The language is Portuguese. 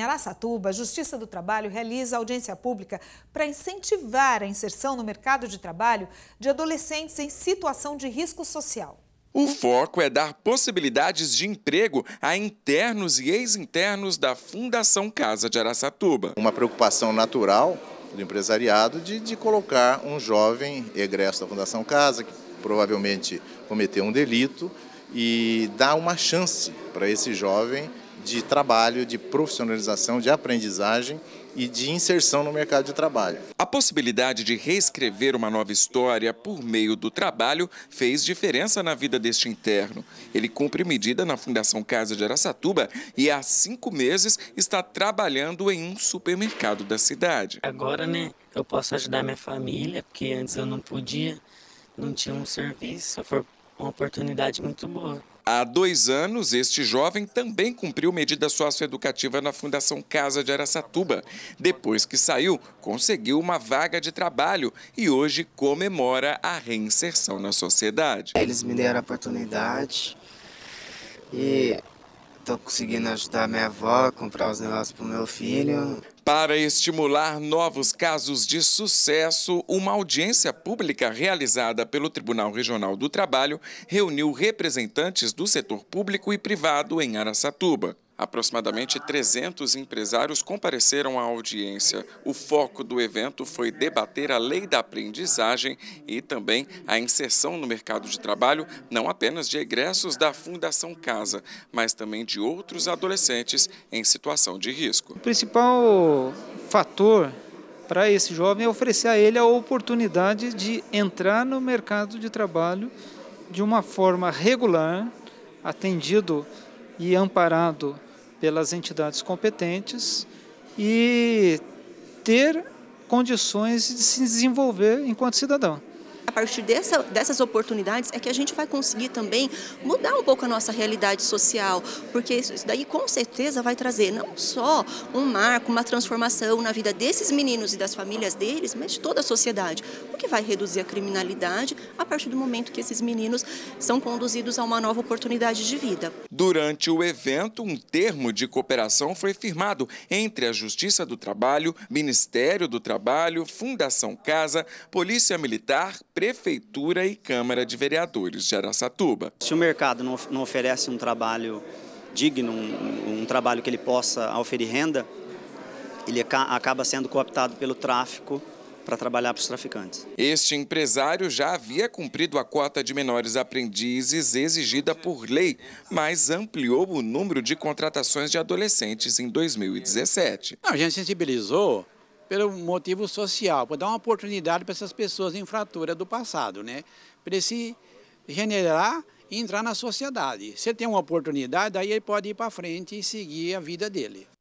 Em Araçatuba, a Justiça do Trabalho realiza audiência pública para incentivar a inserção no mercado de trabalho de adolescentes em situação de risco social. O foco é dar possibilidades de emprego a internos e ex-internos da Fundação Casa de Araçatuba. Uma preocupação natural do empresariado de, de colocar um jovem egresso da Fundação Casa, que provavelmente cometeu um delito, e dar uma chance para esse jovem de trabalho, de profissionalização, de aprendizagem e de inserção no mercado de trabalho. A possibilidade de reescrever uma nova história por meio do trabalho fez diferença na vida deste interno. Ele cumpre medida na Fundação Casa de Araçatuba e há cinco meses está trabalhando em um supermercado da cidade. Agora, né, eu posso ajudar minha família, porque antes eu não podia, não tinha um serviço, foi uma oportunidade muito boa. Há dois anos, este jovem também cumpriu medida socioeducativa na Fundação Casa de Araçatuba. Depois que saiu, conseguiu uma vaga de trabalho e hoje comemora a reinserção na sociedade. Eles me deram a oportunidade e estou conseguindo ajudar minha avó a comprar os negócios para o meu filho. Para estimular novos casos de sucesso, uma audiência pública realizada pelo Tribunal Regional do Trabalho reuniu representantes do setor público e privado em Araçatuba. Aproximadamente 300 empresários compareceram à audiência. O foco do evento foi debater a lei da aprendizagem e também a inserção no mercado de trabalho, não apenas de egressos da Fundação Casa, mas também de outros adolescentes em situação de risco. O principal fator para esse jovem é oferecer a ele a oportunidade de entrar no mercado de trabalho de uma forma regular, atendido e amparado pelas entidades competentes e ter condições de se desenvolver enquanto cidadão. A partir dessa, dessas oportunidades é que a gente vai conseguir também mudar um pouco a nossa realidade social, porque isso daí com certeza vai trazer não só um marco, uma transformação na vida desses meninos e das famílias deles, mas de toda a sociedade, o que vai reduzir a criminalidade a partir do momento que esses meninos são conduzidos a uma nova oportunidade de vida. Durante o evento, um termo de cooperação foi firmado entre a Justiça do Trabalho, Ministério do Trabalho, Fundação Casa, Polícia Militar, Prefeitura e Câmara de Vereadores de Araçatuba. Se o mercado não, oferece um trabalho digno, um, um, trabalho que ele possa oferir renda, ele acaba sendo cooptado pelo tráfico para trabalhar para os traficantes. Este empresário já havia cumprido a cota de menores aprendizes exigida por lei, mas ampliou o número de contratações de adolescentes em 2017. Não, a gente sensibilizou pelo motivo social, para dar uma oportunidade para essas pessoas infratoras do passado, né? Para ele se generar e entrar na sociedade. Se ele tem uma oportunidade, aí ele pode ir para frente e seguir a vida dele.